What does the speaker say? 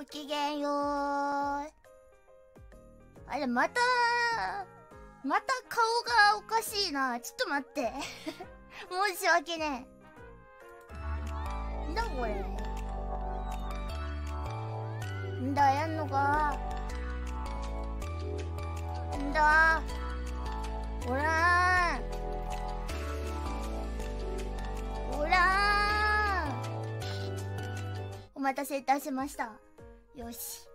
ごきげんよう。あれ、また、また顔がおかしいな。ちょっと待って。申し訳ねえ。んだこれ。んだ、やんのかんだ。おらーん。おらん。お待たせいたしました。よし。